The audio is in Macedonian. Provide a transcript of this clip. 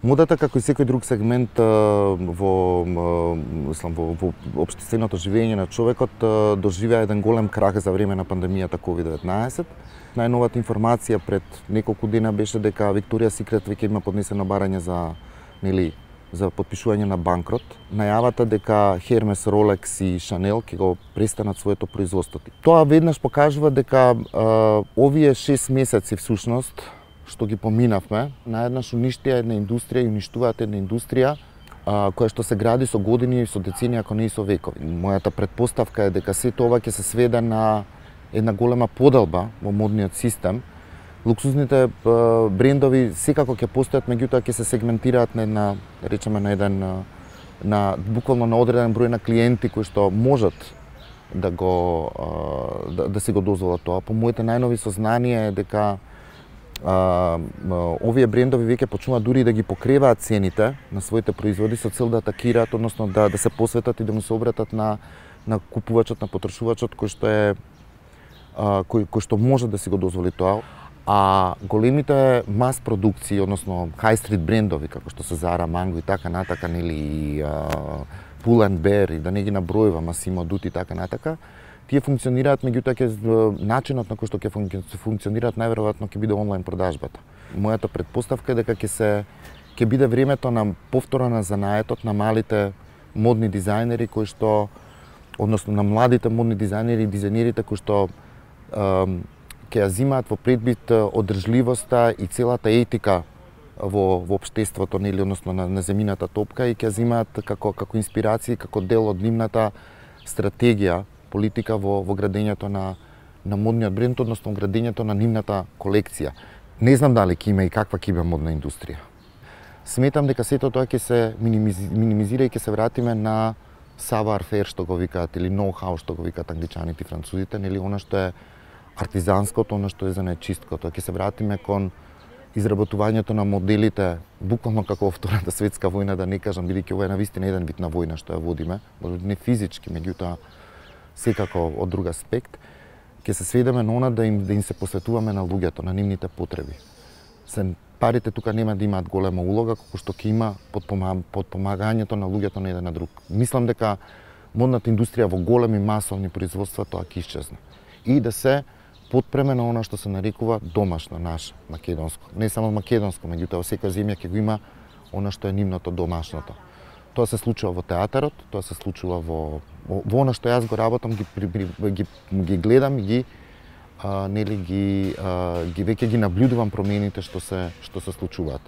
Модата како и секој друг сегмент во мислам во, во општественото живење на човекот доживеа еден голем крах за време на пандемијата COVID-19. Најновата информација пред неколку дена беше дека Викторија Секрет веќе има поднесено барање за нели за подпишување на банкрот, најавата дека Hermes, Rolex и Chanel ќе го престанат своето производство. Тоа веднаш покажува дека а, овие 6 месеци всушност што ги поминавме, наеднаш уништија една индустрија и уништуваат една индустрија а, која што се гради со години и со децени, ако не и со векови. Мојата предпоставка е дека сето ова ќе се сведе на една голема поделба во модниот систем. Луксузните брендови секако ќе постојат, меѓутоа ќе се сегментираат на една, речеме на еден на буквално на одреден број на клиенти кои што можат да го да, да си го дозволат тоа. По моите најнови сознание е дека а, овие брендови веќе почнуваат дури да ги покреваат цените на своите производи со цел да атакираат, односно да да се посветат и да му се обратат на на купувачот, на потрошувачот кој што е а, кој кој што може да си го дозволи тоа. А големите мас продукции, односно high street брендови како што се Zara, Mango и така натака, нели и Pull and Bear и да не ги набројувам, Massimo Dutti и така натака, тие функционираат, меѓутоа ќе начинот на кој што ќе функционираат најверојатно ќе биде онлайн продажбата. Мојата предпоставка е дека ќе се ќе биде времето на повтора на занаетот на малите модни дизајнери кои што односно на младите модни дизајнери и дизајнерите кои што ќе ја зимаат во предбит одржливоста и целата етика во во општеството нели односно на, на земината топка и ќе зимаат како како инспирација како дел од нивната стратегија политика во, во градењето на, на модниот бренд, односно градењето на нивната колекција. Не знам дали ќе има и каква ќе има модна индустрија. Сметам дека сето тоа ќе се минимизира и ќе се вратиме на savoir faire што го викаат или know-how што го викаат англичаните и французите, нели она што е артизанското, она што е за нечисткото. Ќе се вратиме кон изработувањето на моделите, буквално како во Втората светска војна, да не кажам, бидејќи ова е навистина еден вид на војна што ја водиме, не физички, меѓутоа секако од друг аспект, ќе се сведеме на она да им да им се посветуваме на луѓето, на нивните потреби. Се парите тука нема да имаат голема улога, колку што ќе има подпомагањето на луѓето на еден на друг. Мислам дека модната индустрија во големи масовни производства тоа ќе исчезне. И да се подпреме на она што се нарекува домашно наше, македонско. Не само македонско, меѓутоа во секоја земја ќе го има она што е нивното домашното. Тоа се случува во театарот, тоа се случува во во, во она што јас го работам, ги ги, ги гледам ги а, нели ги а, ги веќе ги наблюдувам промените што се што се случуваат.